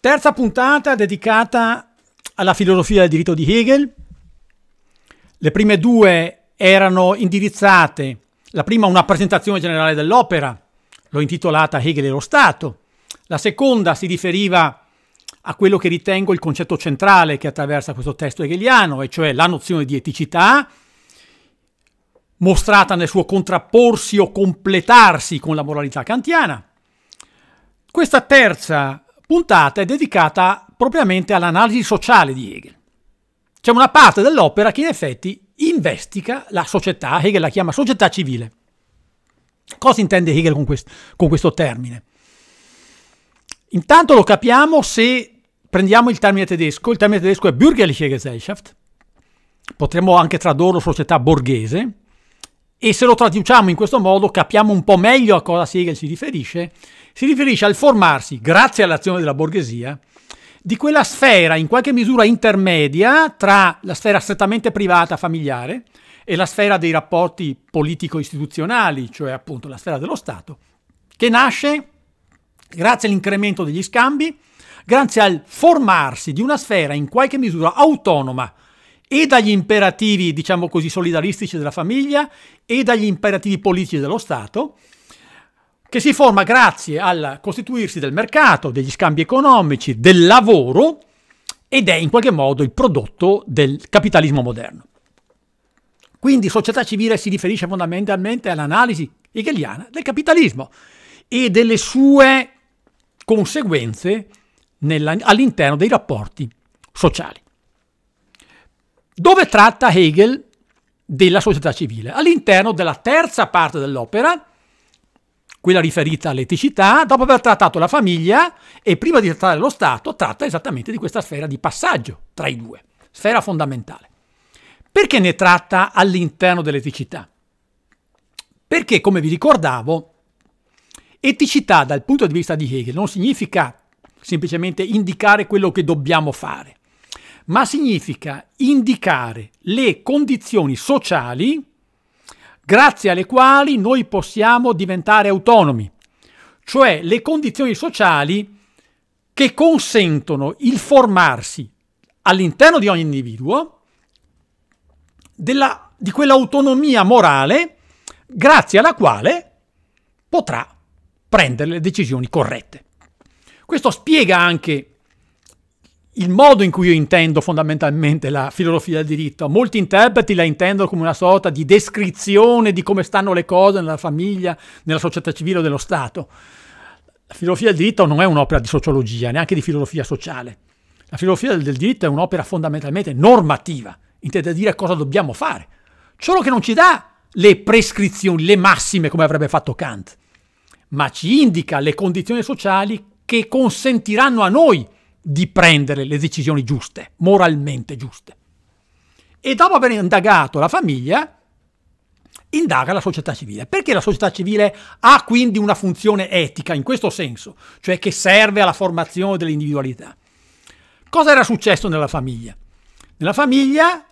Terza puntata dedicata alla filosofia del diritto di Hegel. Le prime due erano indirizzate, la prima una presentazione generale dell'opera, l'ho intitolata Hegel e lo Stato, la seconda si riferiva a quello che ritengo il concetto centrale che attraversa questo testo hegeliano, e cioè la nozione di eticità, mostrata nel suo contrapporsi o completarsi con la moralità kantiana. Questa terza puntata è dedicata propriamente all'analisi sociale di Hegel. C'è una parte dell'opera che in effetti investiga la società, Hegel la chiama società civile. Cosa intende Hegel con, quest- con questo termine? Intanto lo capiamo se prendiamo il termine tedesco, il termine tedesco è Bürgerliche Gesellschaft, potremmo anche tradurlo società borghese, e se lo traduciamo in questo modo capiamo un po' meglio a cosa Hegel si riferisce. Si riferisce al formarsi, grazie all'azione della borghesia, di quella sfera in qualche misura intermedia tra la sfera strettamente privata familiare e la sfera dei rapporti politico-istituzionali, cioè appunto la sfera dello Stato, che nasce grazie all'incremento degli scambi, grazie al formarsi di una sfera in qualche misura autonoma e dagli imperativi, diciamo così, solidaristici della famiglia e dagli imperativi politici dello Stato, che si forma grazie al costituirsi del mercato, degli scambi economici, del lavoro ed è in qualche modo il prodotto del capitalismo moderno. Quindi società civile si riferisce fondamentalmente all'analisi hegeliana del capitalismo e delle sue conseguenze all'interno dei rapporti sociali dove tratta Hegel della società civile. All'interno della terza parte dell'opera, quella riferita all'eticità, dopo aver trattato la famiglia e prima di trattare lo Stato, tratta esattamente di questa sfera di passaggio tra i due, sfera fondamentale. Perché ne tratta all'interno dell'eticità? Perché, come vi ricordavo, eticità dal punto di vista di Hegel non significa semplicemente indicare quello che dobbiamo fare ma significa indicare le condizioni sociali grazie alle quali noi possiamo diventare autonomi, cioè le condizioni sociali che consentono il formarsi all'interno di ogni individuo della, di quell'autonomia morale grazie alla quale potrà prendere le decisioni corrette. Questo spiega anche il modo in cui io intendo fondamentalmente la filosofia del diritto. Molti interpreti la intendono come una sorta di descrizione di come stanno le cose nella famiglia, nella società civile o dello Stato. La filosofia del diritto non è un'opera di sociologia, neanche di filosofia sociale. La filosofia del diritto è un'opera fondamentalmente normativa, intende dire cosa dobbiamo fare. Solo che non ci dà le prescrizioni, le massime come avrebbe fatto Kant, ma ci indica le condizioni sociali che consentiranno a noi di prendere le decisioni giuste, moralmente giuste. E dopo aver indagato la famiglia, indaga la società civile. Perché la società civile ha quindi una funzione etica in questo senso, cioè che serve alla formazione dell'individualità? Cosa era successo nella famiglia? Nella famiglia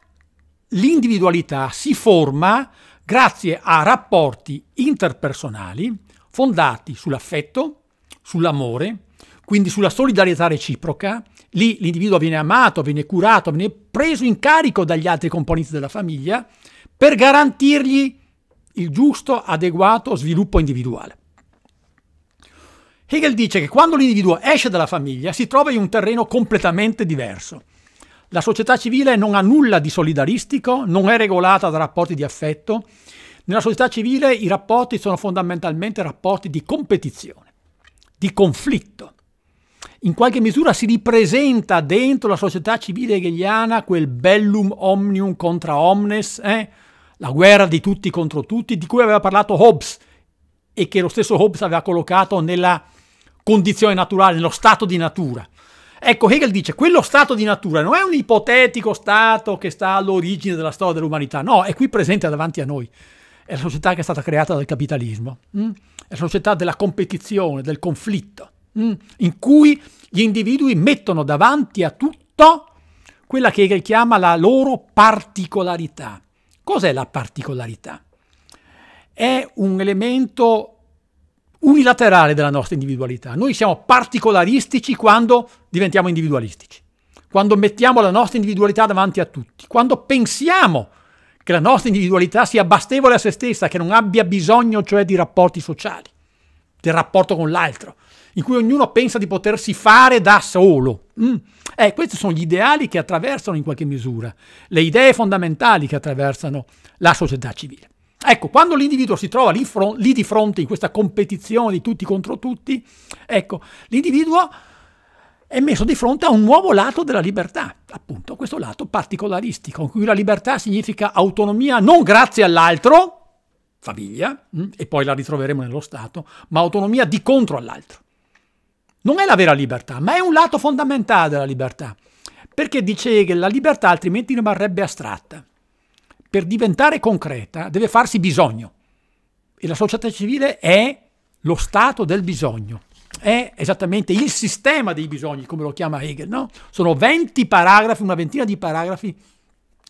l'individualità si forma grazie a rapporti interpersonali fondati sull'affetto, sull'amore, quindi sulla solidarietà reciproca, lì l'individuo viene amato, viene curato, viene preso in carico dagli altri componenti della famiglia per garantirgli il giusto, adeguato sviluppo individuale. Hegel dice che quando l'individuo esce dalla famiglia si trova in un terreno completamente diverso. La società civile non ha nulla di solidaristico, non è regolata da rapporti di affetto. Nella società civile i rapporti sono fondamentalmente rapporti di competizione, di conflitto in qualche misura si ripresenta dentro la società civile hegeliana quel bellum omnium contra omnes, eh? la guerra di tutti contro tutti, di cui aveva parlato Hobbes e che lo stesso Hobbes aveva collocato nella condizione naturale, nello stato di natura. Ecco, Hegel dice, quello stato di natura non è un ipotetico stato che sta all'origine della storia dell'umanità, no, è qui presente davanti a noi. È la società che è stata creata dal capitalismo, hm? è la società della competizione, del conflitto. Mm, in cui gli individui mettono davanti a tutto quella che chiama la loro particolarità. Cos'è la particolarità? È un elemento unilaterale della nostra individualità. Noi siamo particolaristici quando diventiamo individualistici, quando mettiamo la nostra individualità davanti a tutti, quando pensiamo che la nostra individualità sia bastevole a se stessa, che non abbia bisogno cioè di rapporti sociali, del rapporto con l'altro, in cui ognuno pensa di potersi fare da solo. Mm. Eh, questi sono gli ideali che attraversano in qualche misura, le idee fondamentali che attraversano la società civile. Ecco, quando l'individuo si trova lì, lì, di fronte in questa competizione di tutti contro tutti, ecco, l'individuo è messo di fronte a un nuovo lato della libertà, appunto, questo lato particolaristico, in cui la libertà significa autonomia non grazie all'altro, famiglia, mm, e poi la ritroveremo nello Stato, ma autonomia di contro all'altro. Non è la vera libertà, ma è un lato fondamentale della libertà, perché dice che la libertà altrimenti rimarrebbe astratta per diventare concreta deve farsi bisogno. E la società civile è lo stato del bisogno, è esattamente il sistema dei bisogni, come lo chiama Hegel. No? Sono 20 paragrafi, una ventina di paragrafi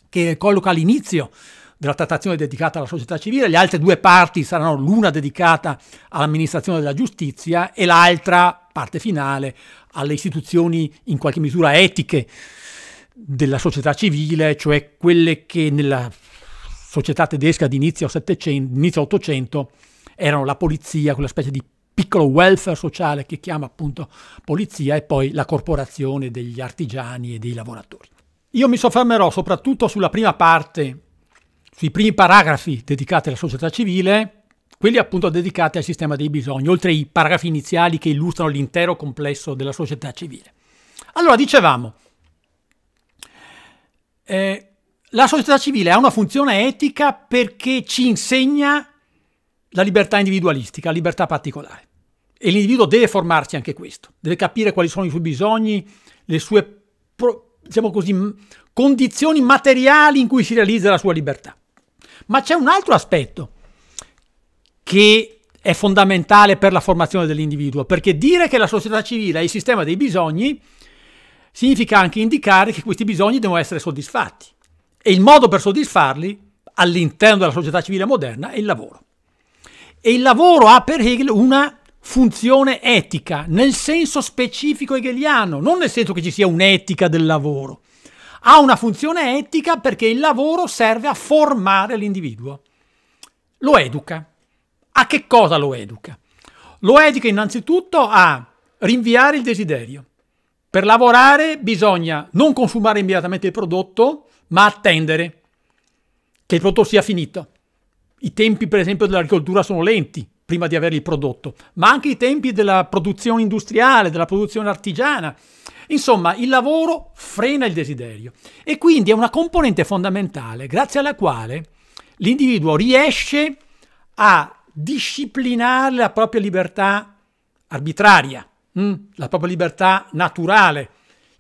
che colloca all'inizio della trattazione dedicata alla società civile, le altre due parti saranno l'una dedicata all'amministrazione della giustizia e l'altra, parte finale, alle istituzioni in qualche misura etiche della società civile, cioè quelle che nella società tedesca di inizio, 700, inizio 800 erano la polizia, quella specie di piccolo welfare sociale che chiama appunto polizia e poi la corporazione degli artigiani e dei lavoratori. Io mi soffermerò soprattutto sulla prima parte, sui primi paragrafi dedicati alla società civile, quelli appunto dedicati al sistema dei bisogni, oltre ai paragrafi iniziali che illustrano l'intero complesso della società civile. Allora, dicevamo, eh, la società civile ha una funzione etica perché ci insegna la libertà individualistica, la libertà particolare. E l'individuo deve formarsi anche questo, deve capire quali sono i suoi bisogni, le sue, diciamo così, condizioni materiali in cui si realizza la sua libertà. Ma c'è un altro aspetto che è fondamentale per la formazione dell'individuo, perché dire che la società civile è il sistema dei bisogni significa anche indicare che questi bisogni devono essere soddisfatti. E il modo per soddisfarli all'interno della società civile moderna è il lavoro. E il lavoro ha per Hegel una funzione etica, nel senso specifico hegeliano, non nel senso che ci sia un'etica del lavoro. Ha una funzione etica perché il lavoro serve a formare l'individuo. Lo educa. A che cosa lo educa? Lo educa innanzitutto a rinviare il desiderio. Per lavorare bisogna non consumare immediatamente il prodotto, ma attendere che il prodotto sia finito. I tempi, per esempio, dell'agricoltura sono lenti prima di avere il prodotto, ma anche i tempi della produzione industriale, della produzione artigiana. Insomma, il lavoro frena il desiderio e quindi è una componente fondamentale grazie alla quale l'individuo riesce a disciplinare la propria libertà arbitraria, hm? la propria libertà naturale,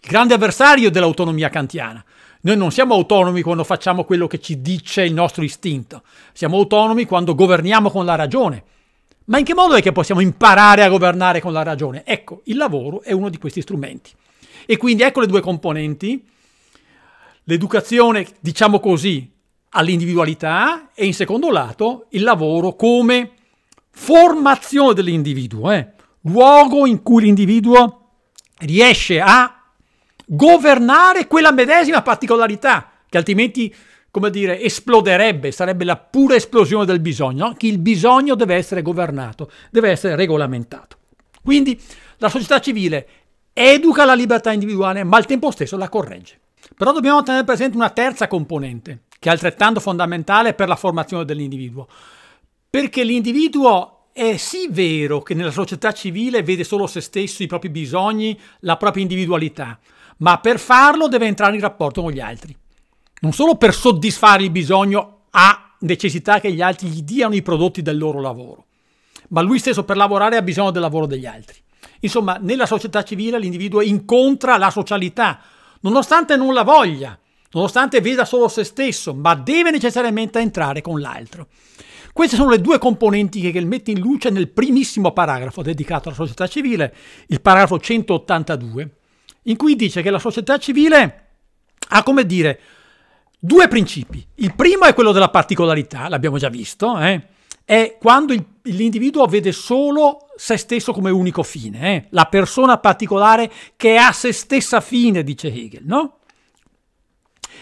il grande avversario dell'autonomia kantiana. Noi non siamo autonomi quando facciamo quello che ci dice il nostro istinto, siamo autonomi quando governiamo con la ragione. Ma in che modo è che possiamo imparare a governare con la ragione? Ecco, il lavoro è uno di questi strumenti. E quindi ecco le due componenti. L'educazione, diciamo così, all'individualità e in secondo lato il lavoro come formazione dell'individuo, eh? luogo in cui l'individuo riesce a governare quella medesima particolarità, che altrimenti, come dire, esploderebbe, sarebbe la pura esplosione del bisogno. No? Che il bisogno deve essere governato, deve essere regolamentato. Quindi la società civile educa la libertà individuale, ma al tempo stesso la corregge. Però dobbiamo tenere presente una terza componente, che è altrettanto fondamentale per la formazione dell'individuo. Perché l'individuo è sì vero che nella società civile vede solo se stesso, i propri bisogni, la propria individualità, ma per farlo deve entrare in rapporto con gli altri. Non solo per soddisfare il bisogno ha necessità che gli altri gli diano i prodotti del loro lavoro, ma lui stesso per lavorare ha bisogno del lavoro degli altri. Insomma, nella società civile l'individuo incontra la socialità, nonostante non la voglia, nonostante veda solo se stesso, ma deve necessariamente entrare con l'altro. Queste sono le due componenti che mette in luce nel primissimo paragrafo dedicato alla società civile, il paragrafo 182, in cui dice che la società civile ha, come dire, due principi. Il primo è quello della particolarità, l'abbiamo già visto, eh? è quando il, l'individuo vede solo se stesso come unico fine, eh? la persona particolare che ha se stessa fine, dice Hegel, no?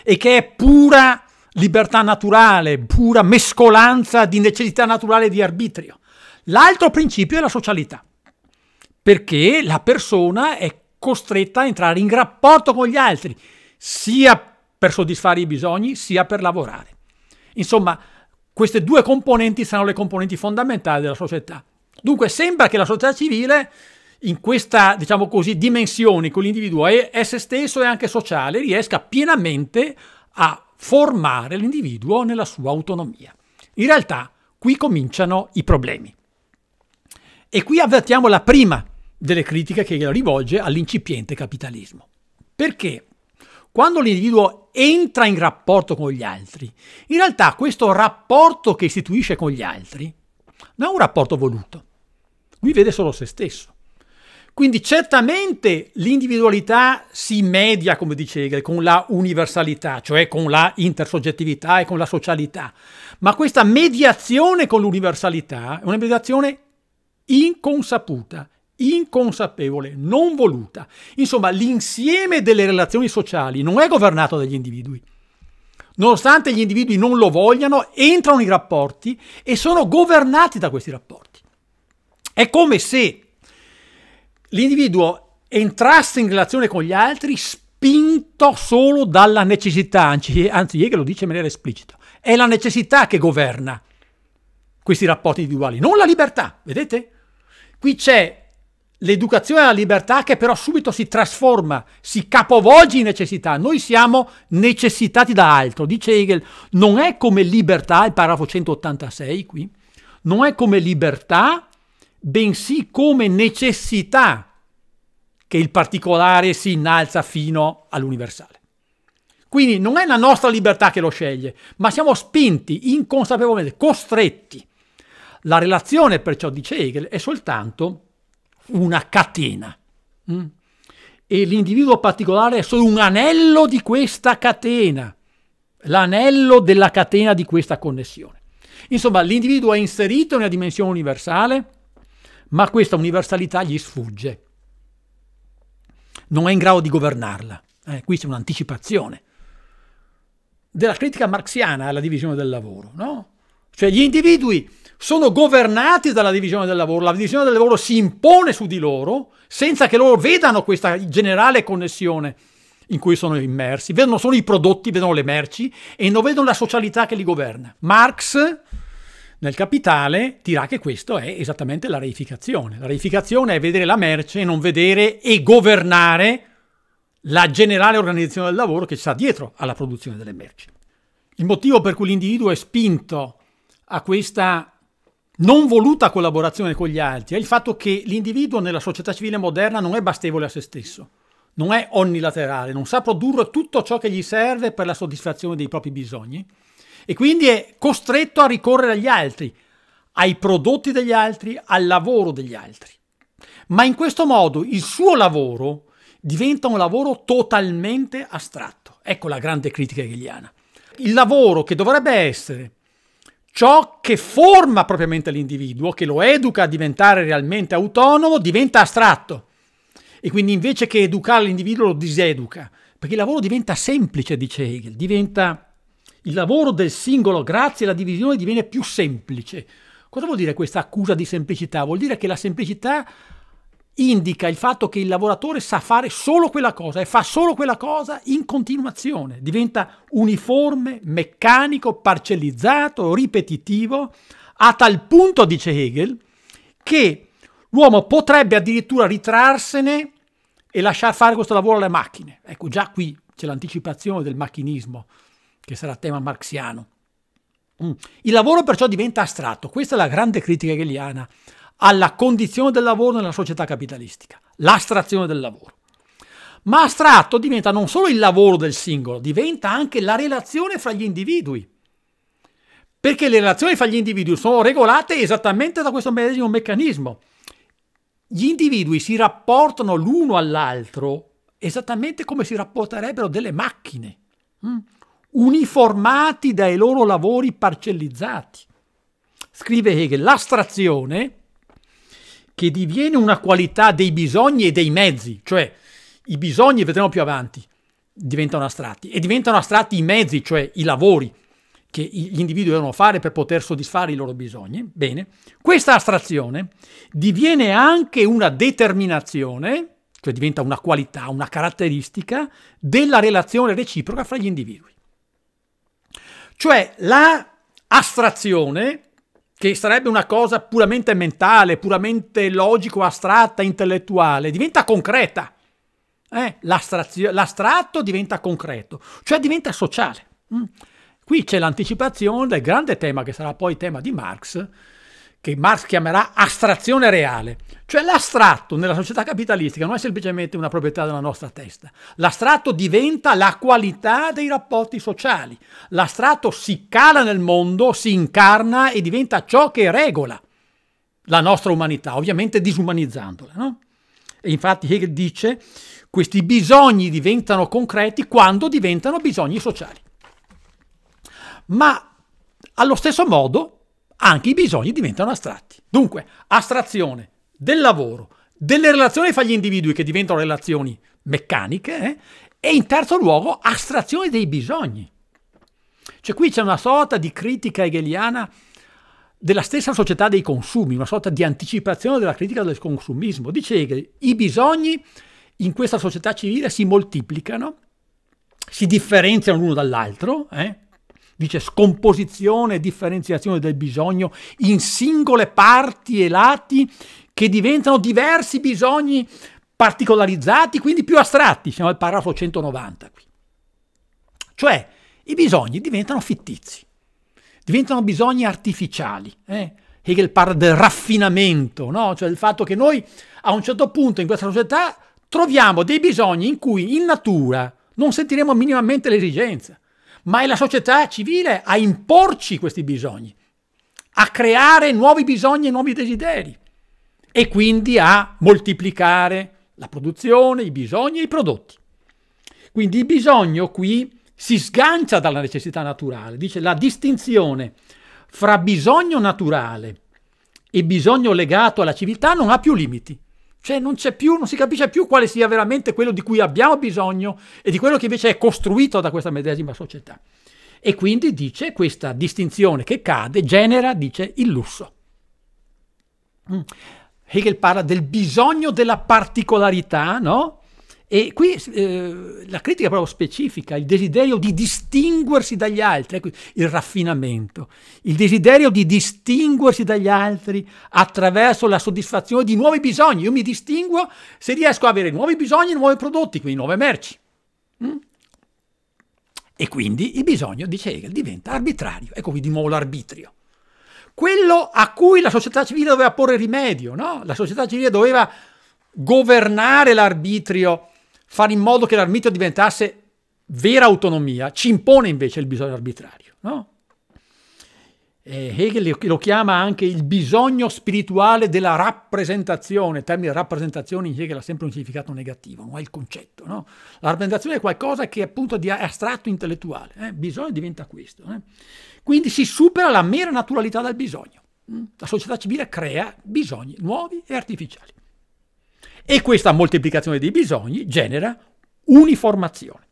E che è pura libertà naturale, pura mescolanza di necessità naturale di arbitrio. L'altro principio è la socialità, perché la persona è costretta a entrare in rapporto con gli altri, sia per soddisfare i bisogni, sia per lavorare. Insomma, queste due componenti saranno le componenti fondamentali della società. Dunque sembra che la società civile in questa, diciamo così, dimensione con l'individuo è, è se stesso e anche sociale, riesca pienamente a formare l'individuo nella sua autonomia. In realtà qui cominciano i problemi. E qui avvertiamo la prima delle critiche che rivolge all'incipiente capitalismo. Perché quando l'individuo entra in rapporto con gli altri, in realtà questo rapporto che istituisce con gli altri non è un rapporto voluto. Lui vede solo se stesso. Quindi certamente l'individualità si media, come dice Hegel, con la universalità, cioè con la intersoggettività e con la socialità. Ma questa mediazione con l'universalità è una mediazione inconsaputa, inconsapevole, non voluta. Insomma, l'insieme delle relazioni sociali non è governato dagli individui. Nonostante gli individui non lo vogliano, entrano in rapporti e sono governati da questi rapporti. È come se l'individuo entrasse in relazione con gli altri spinto solo dalla necessità, anzi, anzi Hegel lo dice in maniera esplicita, è la necessità che governa questi rapporti individuali, non la libertà, vedete? Qui c'è l'educazione alla libertà che però subito si trasforma, si capovolge in necessità. Noi siamo necessitati da altro. Dice Hegel, non è come libertà, il paragrafo 186 qui, non è come libertà, bensì come necessità che il particolare si innalza fino all'universale. Quindi non è la nostra libertà che lo sceglie, ma siamo spinti, inconsapevolmente, costretti. La relazione, perciò dice Hegel, è soltanto una catena. Mm? E l'individuo particolare è solo un anello di questa catena, l'anello della catena di questa connessione. Insomma, l'individuo è inserito in una dimensione universale, ma questa universalità gli sfugge. Non è in grado di governarla. Eh, qui c'è un'anticipazione della critica marxiana alla divisione del lavoro, no? Cioè gli individui sono governati dalla divisione del lavoro, la divisione del lavoro si impone su di loro senza che loro vedano questa generale connessione in cui sono immersi, vedono solo i prodotti, vedono le merci e non vedono la socialità che li governa. Marx nel Capitale dirà che questo è esattamente la reificazione. La reificazione è vedere la merce e non vedere e governare la generale organizzazione del lavoro che sta dietro alla produzione delle merci. Il motivo per cui l'individuo è spinto a questa non voluta collaborazione con gli altri è il fatto che l'individuo nella società civile moderna non è bastevole a se stesso, non è onnilaterale, non sa produrre tutto ciò che gli serve per la soddisfazione dei propri bisogni e quindi è costretto a ricorrere agli altri, ai prodotti degli altri, al lavoro degli altri. Ma in questo modo il suo lavoro diventa un lavoro totalmente astratto. Ecco la grande critica hegeliana. Il lavoro che dovrebbe essere ciò che forma propriamente l'individuo, che lo educa a diventare realmente autonomo, diventa astratto. E quindi invece che educare l'individuo lo diseduca, perché il lavoro diventa semplice, dice Hegel, diventa il lavoro del singolo, grazie alla divisione, diviene più semplice. Cosa vuol dire questa accusa di semplicità? Vuol dire che la semplicità indica il fatto che il lavoratore sa fare solo quella cosa e fa solo quella cosa in continuazione, diventa uniforme, meccanico, parcellizzato, ripetitivo, a tal punto, dice Hegel, che l'uomo potrebbe addirittura ritrarsene e lasciar fare questo lavoro alle macchine. Ecco, già qui c'è l'anticipazione del macchinismo, che sarà tema marxiano. Mm. Il lavoro perciò diventa astratto, questa è la grande critica hegeliana alla condizione del lavoro nella società capitalistica, l'astrazione del lavoro. Ma astratto diventa non solo il lavoro del singolo, diventa anche la relazione fra gli individui. Perché le relazioni fra gli individui sono regolate esattamente da questo medesimo meccanismo. Gli individui si rapportano l'uno all'altro esattamente come si rapporterebbero delle macchine, hm? Uniformati dai loro lavori parcellizzati. Scrive Hegel, l'astrazione che diviene una qualità dei bisogni e dei mezzi, cioè i bisogni, vedremo più avanti, diventano astratti e diventano astratti i mezzi, cioè i lavori che gli individui devono fare per poter soddisfare i loro bisogni. Bene, questa astrazione diviene anche una determinazione, cioè diventa una qualità, una caratteristica della relazione reciproca fra gli individui. Cioè la astrazione, che sarebbe una cosa puramente mentale, puramente logico, astratta, intellettuale, diventa concreta. Eh? L'astratto diventa concreto, cioè diventa sociale. Mm. Qui c'è l'anticipazione del grande tema che sarà poi tema di Marx, che Marx chiamerà astrazione reale. Cioè l'astratto nella società capitalistica non è semplicemente una proprietà della nostra testa. L'astratto diventa la qualità dei rapporti sociali. L'astratto si cala nel mondo, si incarna e diventa ciò che regola la nostra umanità, ovviamente disumanizzandola. No? E infatti Hegel dice questi bisogni diventano concreti quando diventano bisogni sociali. Ma allo stesso modo anche i bisogni diventano astratti. Dunque, astrazione del lavoro, delle relazioni fra gli individui che diventano relazioni meccaniche eh? e in terzo luogo astrazione dei bisogni. Cioè qui c'è una sorta di critica hegeliana della stessa società dei consumi, una sorta di anticipazione della critica del consumismo. Dice Hegel, i bisogni in questa società civile si moltiplicano, si differenziano l'uno dall'altro, eh? Dice scomposizione e differenziazione del bisogno in singole parti e lati che diventano diversi bisogni particolarizzati, quindi più astratti, siamo al paragrafo 190 qui. Cioè, i bisogni diventano fittizi, diventano bisogni artificiali. Eh? Hegel parla del raffinamento, no? cioè del fatto che noi a un certo punto in questa società troviamo dei bisogni in cui in natura non sentiremo minimamente l'esigenza ma è la società civile a imporci questi bisogni, a creare nuovi bisogni e nuovi desideri e quindi a moltiplicare la produzione, i bisogni e i prodotti. Quindi il bisogno qui si sgancia dalla necessità naturale, dice la distinzione fra bisogno naturale e bisogno legato alla civiltà non ha più limiti. Cioè non c'è più, non si capisce più quale sia veramente quello di cui abbiamo bisogno e di quello che invece è costruito da questa medesima società. E quindi dice questa distinzione che cade, genera, dice, il lusso. Mm. Hegel parla del bisogno della particolarità, no? E qui eh, la critica proprio specifica, il desiderio di distinguersi dagli altri, ecco, il raffinamento, il desiderio di distinguersi dagli altri attraverso la soddisfazione di nuovi bisogni. Io mi distinguo se riesco ad avere nuovi bisogni nuovi prodotti, quindi nuove merci. Mm? E quindi il bisogno, dice Hegel, diventa arbitrario. Ecco qui di nuovo l'arbitrio. Quello a cui la società civile doveva porre rimedio, no? La società civile doveva governare l'arbitrio fare in modo che l'arbitrio diventasse vera autonomia, ci impone invece il bisogno arbitrario. No? Hegel lo chiama anche il bisogno spirituale della rappresentazione. Il termine rappresentazione in Hegel ha sempre un significato negativo, non è il concetto. No? La rappresentazione è qualcosa che è appunto di astratto intellettuale. Eh? Bisogno diventa questo. Eh? Quindi si supera la mera naturalità del bisogno. Mm? La società civile crea bisogni nuovi e artificiali. E questa moltiplicazione dei bisogni genera uniformazione.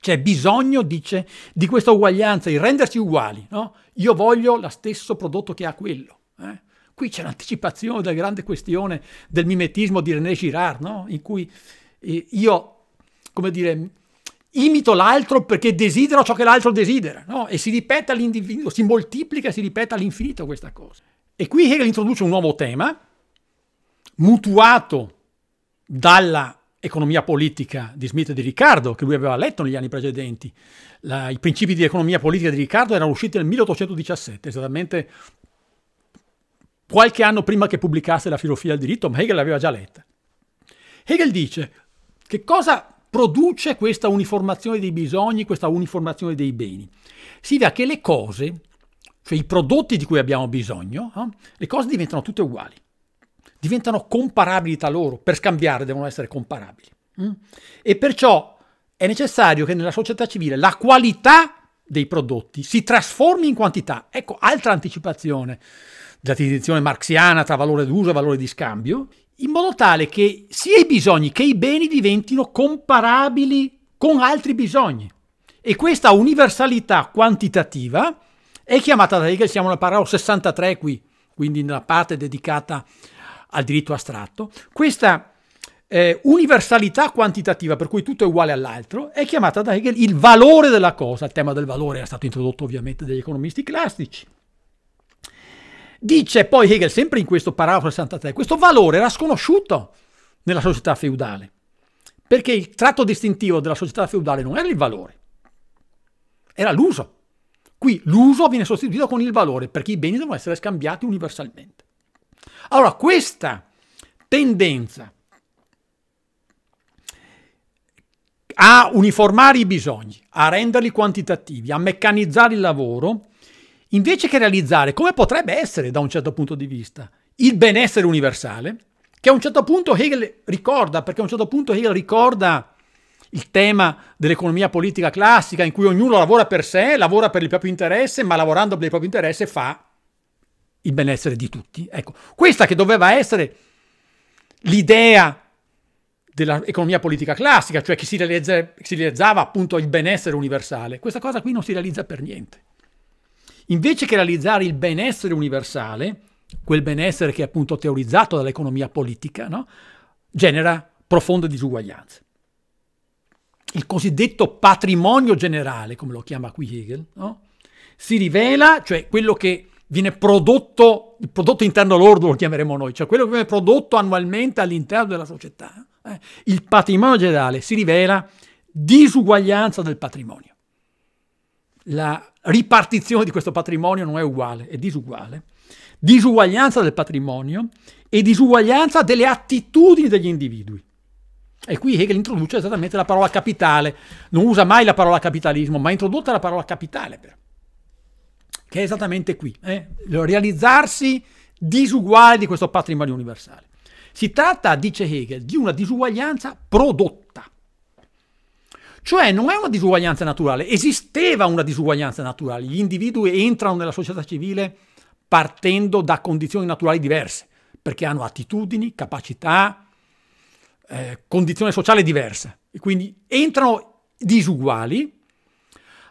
C'è bisogno, dice, di questa uguaglianza, di rendersi uguali. No? Io voglio lo stesso prodotto che ha quello. Eh? Qui c'è l'anticipazione della grande questione del mimetismo di René Girard, no? in cui eh, io, come dire, imito l'altro perché desidero ciò che l'altro desidera, no? e si ripete all'individuo, si moltiplica e si ripete all'infinito questa cosa. E qui Hegel introduce un nuovo tema, mutuato dalla economia politica di Smith e di Riccardo, che lui aveva letto negli anni precedenti. La, I principi di economia politica di Riccardo erano usciti nel 1817, esattamente qualche anno prima che pubblicasse la filosofia del diritto, ma Hegel l'aveva già letta. Hegel dice che cosa produce questa uniformazione dei bisogni, questa uniformazione dei beni? Significa che le cose, cioè i prodotti di cui abbiamo bisogno, eh, le cose diventano tutte uguali diventano comparabili tra loro, per scambiare devono essere comparabili. Mm? E perciò è necessario che nella società civile la qualità dei prodotti si trasformi in quantità. Ecco, altra anticipazione della distinzione marxiana tra valore d'uso e valore di scambio, in modo tale che sia i bisogni che i beni diventino comparabili con altri bisogni. E questa universalità quantitativa è chiamata da Hegel, siamo nel paragrafo 63 qui, quindi nella parte dedicata al diritto astratto, questa eh, universalità quantitativa, per cui tutto è uguale all'altro, è chiamata da Hegel il valore della cosa. Il tema del valore è stato introdotto ovviamente dagli economisti classici. Dice poi Hegel, sempre in questo paragrafo 63, questo valore era sconosciuto nella società feudale, perché il tratto distintivo della società feudale non era il valore, era l'uso. Qui l'uso viene sostituito con il valore, perché i beni devono essere scambiati universalmente. Allora, questa tendenza a uniformare i bisogni, a renderli quantitativi, a meccanizzare il lavoro, invece che realizzare, come potrebbe essere da un certo punto di vista, il benessere universale, che a un certo punto Hegel ricorda, perché a un certo punto Hegel ricorda il tema dell'economia politica classica in cui ognuno lavora per sé, lavora per il proprio interesse, ma lavorando per il proprio interesse fa il benessere di tutti. Ecco, questa che doveva essere l'idea dell'economia politica classica, cioè che si, realizza, si realizzava appunto il benessere universale, questa cosa qui non si realizza per niente. Invece che realizzare il benessere universale, quel benessere che è appunto teorizzato dall'economia politica, no? genera profonde disuguaglianze. Il cosiddetto patrimonio generale, come lo chiama qui Hegel, no? si rivela, cioè quello che viene prodotto, il prodotto interno lordo lo chiameremo noi, cioè quello che viene prodotto annualmente all'interno della società, eh? il patrimonio generale si rivela disuguaglianza del patrimonio la ripartizione di questo patrimonio non è uguale, è disuguale. Disuguaglianza del patrimonio e disuguaglianza delle attitudini degli individui. E qui Hegel introduce esattamente la parola capitale. Non usa mai la parola capitalismo, ma ha introdotto la parola capitale, però, che è esattamente qui. Eh? Realizzarsi disuguale di questo patrimonio universale. Si tratta, dice Hegel, di una disuguaglianza prodotta. Cioè non è una disuguaglianza naturale, esisteva una disuguaglianza naturale. Gli individui entrano nella società civile partendo da condizioni naturali diverse, perché hanno attitudini, capacità, eh, condizione sociale diverse. E quindi entrano disuguali.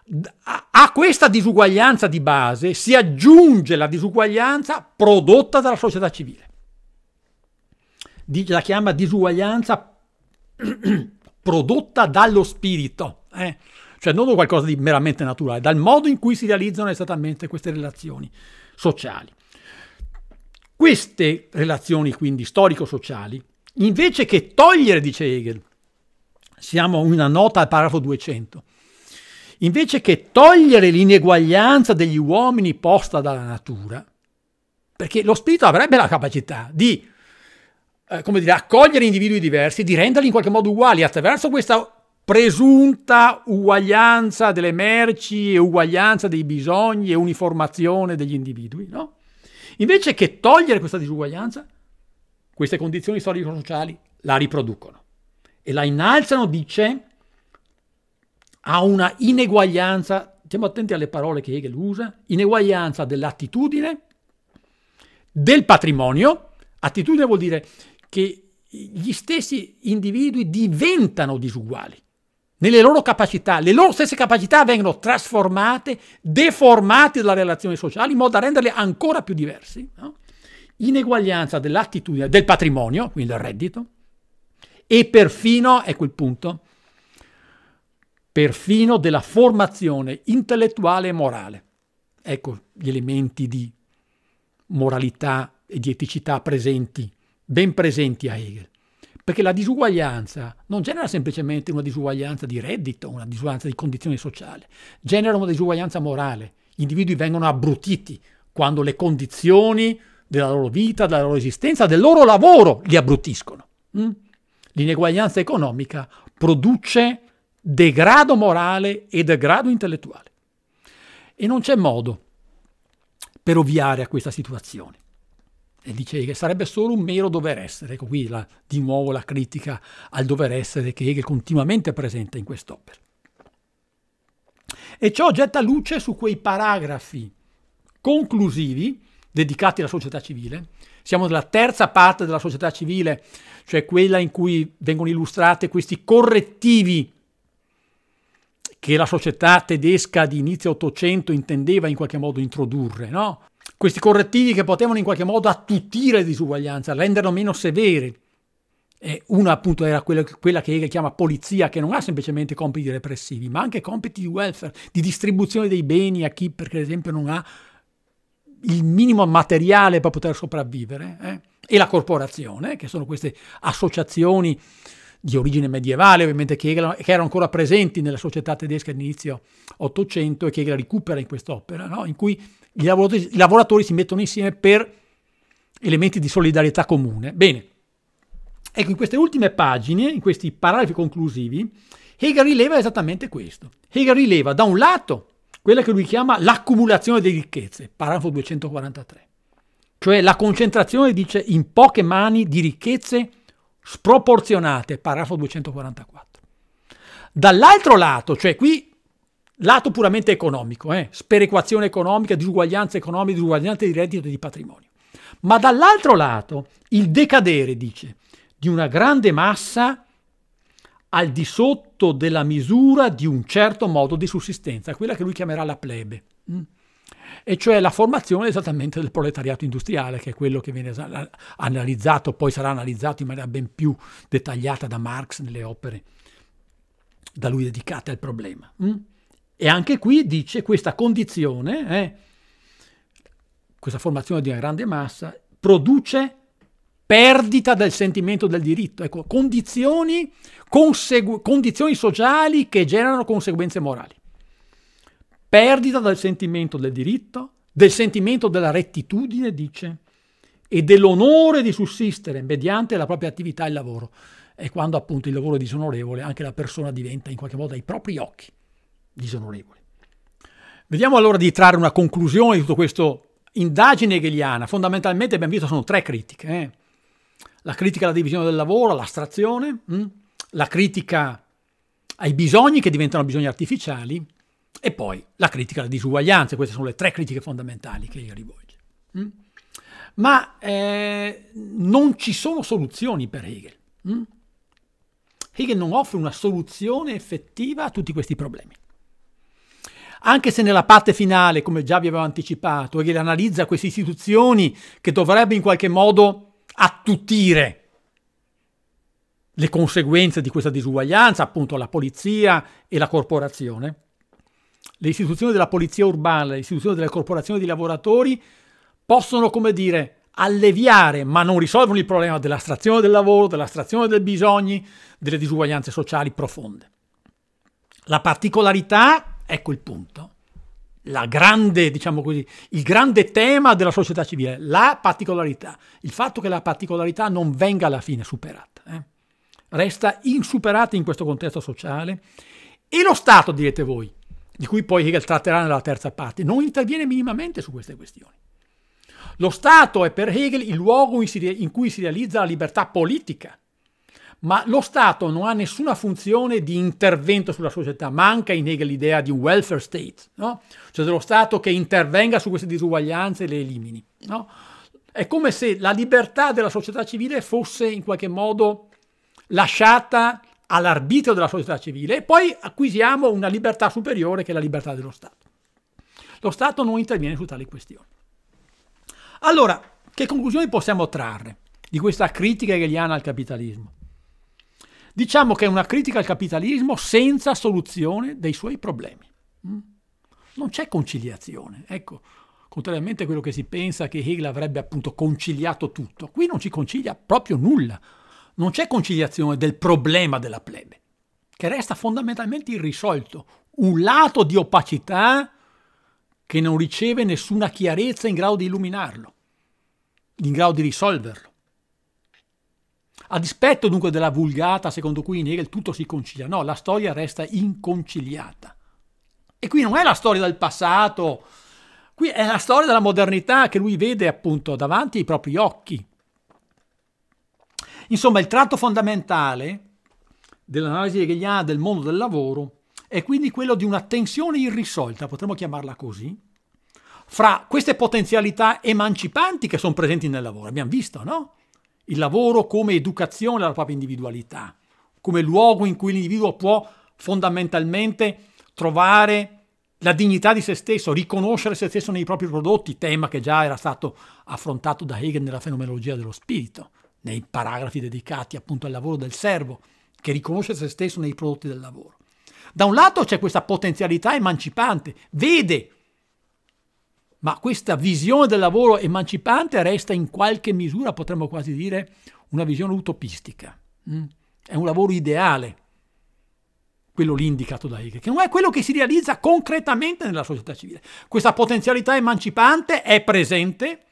A questa disuguaglianza di base si aggiunge la disuguaglianza prodotta dalla società civile. La chiama disuguaglianza prodotta dallo spirito, eh? cioè non qualcosa di meramente naturale, dal modo in cui si realizzano esattamente queste relazioni sociali. Queste relazioni quindi storico-sociali, invece che togliere, dice Hegel, siamo una nota al paragrafo 200, invece che togliere l'ineguaglianza degli uomini posta dalla natura, perché lo spirito avrebbe la capacità di eh, come dire, accogliere individui diversi, di renderli in qualche modo uguali attraverso questa presunta uguaglianza delle merci e uguaglianza dei bisogni e uniformazione degli individui, no? Invece che togliere questa disuguaglianza, queste condizioni storico-sociali la riproducono e la innalzano, dice, a una ineguaglianza, stiamo attenti alle parole che Hegel usa, ineguaglianza dell'attitudine, del patrimonio, attitudine vuol dire che gli stessi individui diventano disuguali nelle loro capacità, le loro stesse capacità vengono trasformate, deformate dalle relazioni sociali in modo da renderle ancora più diversi. No? Ineguaglianza dell'attitudine, del patrimonio, quindi del reddito, e perfino, ecco il punto, perfino della formazione intellettuale e morale. Ecco gli elementi di moralità e di eticità presenti ben presenti a Hegel. Perché la disuguaglianza non genera semplicemente una disuguaglianza di reddito, una disuguaglianza di condizioni sociali, genera una disuguaglianza morale. Gli individui vengono abbrutiti quando le condizioni della loro vita, della loro esistenza, del loro lavoro li abbrutiscono. Mm? L'ineguaglianza economica produce degrado morale e degrado intellettuale. E non c'è modo per ovviare a questa situazione e dice che sarebbe solo un mero dover essere. Ecco qui la, di nuovo la critica al dover essere che Hegel continuamente presenta in quest'opera. E ciò getta luce su quei paragrafi conclusivi dedicati alla società civile. Siamo nella terza parte della società civile, cioè quella in cui vengono illustrati questi correttivi che la società tedesca di inizio Ottocento intendeva in qualche modo introdurre, no? Questi correttivi che potevano in qualche modo attutire le disuguaglianze, renderle meno severe. E una appunto era quella, quella che Hegel chiama polizia, che non ha semplicemente compiti repressivi, ma anche compiti di welfare, di distribuzione dei beni a chi per esempio non ha il minimo materiale per poter sopravvivere. Eh? E la corporazione, che sono queste associazioni di origine medievale, ovviamente, che, erano, che erano ancora presenti nella società tedesca all'inizio Ottocento e che Hegel recupera in quest'opera, no? in cui i lavoratori, i lavoratori si mettono insieme per elementi di solidarietà comune. Bene, ecco, in queste ultime pagine, in questi paragrafi conclusivi, Hegel rileva esattamente questo. Hegel rileva da un lato quella che lui chiama l'accumulazione di ricchezze, paragrafo 243, cioè la concentrazione, dice, in poche mani di ricchezze sproporzionate, paragrafo 244. Dall'altro lato, cioè qui lato puramente economico, eh, sperequazione economica, disuguaglianza economica, disuguaglianza di reddito e di patrimonio. Ma dall'altro lato il decadere, dice, di una grande massa al di sotto della misura di un certo modo di sussistenza, quella che lui chiamerà la plebe. Mm? E cioè la formazione esattamente del proletariato industriale, che è quello che viene analizzato, poi sarà analizzato in maniera ben più dettagliata da Marx nelle opere da lui dedicate al problema. Mm? E anche qui dice questa condizione, eh, questa formazione di una grande massa, produce perdita del sentimento del diritto, ecco, condizioni, consegu- condizioni sociali che generano conseguenze morali perdita del sentimento del diritto, del sentimento della rettitudine, dice, e dell'onore di sussistere mediante la propria attività e lavoro. E quando appunto il lavoro è disonorevole, anche la persona diventa in qualche modo ai propri occhi disonorevole. Vediamo allora di trarre una conclusione di tutto questo indagine hegeliana. Fondamentalmente abbiamo visto sono tre critiche. Eh? La critica alla divisione del lavoro, all'astrazione, hm? la critica ai bisogni che diventano bisogni artificiali e poi la critica alla disuguaglianza, queste sono le tre critiche fondamentali che io rivolge. Mm? Ma eh, non ci sono soluzioni per Hegel. Mm? Hegel non offre una soluzione effettiva a tutti questi problemi. Anche se nella parte finale, come già vi avevo anticipato, Hegel analizza queste istituzioni che dovrebbe in qualche modo attutire le conseguenze di questa disuguaglianza, appunto la polizia e la corporazione, le istituzioni della polizia urbana, le istituzioni delle corporazioni di lavoratori possono, come dire, alleviare, ma non risolvono il problema dell'astrazione del lavoro, dell'astrazione dei bisogni, delle disuguaglianze sociali profonde. La particolarità, ecco il punto, grande, diciamo così, il grande tema della società civile, la particolarità, il fatto che la particolarità non venga alla fine superata, eh? resta insuperata in questo contesto sociale e lo Stato, direte voi, di cui poi Hegel tratterà nella terza parte, non interviene minimamente su queste questioni. Lo Stato è per Hegel il luogo in cui si realizza la libertà politica, ma lo Stato non ha nessuna funzione di intervento sulla società, manca in Hegel l'idea di un welfare state, no? cioè dello Stato che intervenga su queste disuguaglianze e le elimini. No? È come se la libertà della società civile fosse in qualche modo lasciata all'arbitrio della società civile e poi acquisiamo una libertà superiore che è la libertà dello Stato. Lo Stato non interviene su tali questioni. Allora, che conclusioni possiamo trarre di questa critica hegeliana al capitalismo? Diciamo che è una critica al capitalismo senza soluzione dei suoi problemi. Mm? Non c'è conciliazione. Ecco, contrariamente a quello che si pensa che Hegel avrebbe appunto conciliato tutto, qui non ci concilia proprio nulla non c'è conciliazione del problema della plebe, che resta fondamentalmente irrisolto. Un lato di opacità che non riceve nessuna chiarezza in grado di illuminarlo, in grado di risolverlo. A dispetto dunque della vulgata secondo cui in Hegel tutto si concilia, no, la storia resta inconciliata. E qui non è la storia del passato, qui è la storia della modernità che lui vede appunto davanti ai propri occhi, Insomma, il tratto fondamentale dell'analisi hegeliana del mondo del lavoro è quindi quello di una tensione irrisolta, potremmo chiamarla così, fra queste potenzialità emancipanti che sono presenti nel lavoro. Abbiamo visto, no? Il lavoro come educazione alla propria individualità, come luogo in cui l'individuo può fondamentalmente trovare la dignità di se stesso, riconoscere se stesso nei propri prodotti, tema che già era stato affrontato da Hegel nella fenomenologia dello spirito, nei paragrafi dedicati appunto al lavoro del servo, che riconosce se stesso nei prodotti del lavoro. Da un lato c'è questa potenzialità emancipante, vede, ma questa visione del lavoro emancipante resta in qualche misura, potremmo quasi dire, una visione utopistica. Mm? È un lavoro ideale, quello lì indicato da Hegel, che non è quello che si realizza concretamente nella società civile. Questa potenzialità emancipante è presente,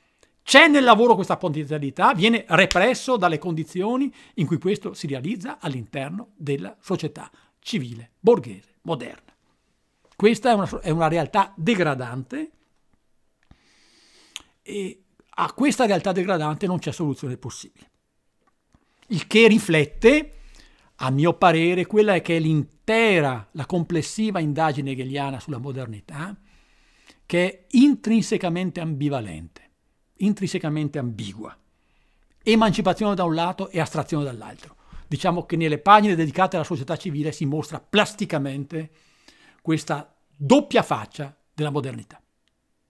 c'è nel lavoro questa potenzialità, viene represso dalle condizioni in cui questo si realizza all'interno della società civile, borghese, moderna. Questa è una, è una realtà degradante e a questa realtà degradante non c'è soluzione possibile. Il che riflette a mio parere, quella che è l'intera, la complessiva indagine hegeliana sulla modernità, che è intrinsecamente ambivalente, intrinsecamente ambigua. Emancipazione da un lato e astrazione dall'altro. Diciamo che nelle pagine dedicate alla società civile si mostra plasticamente questa doppia faccia della modernità.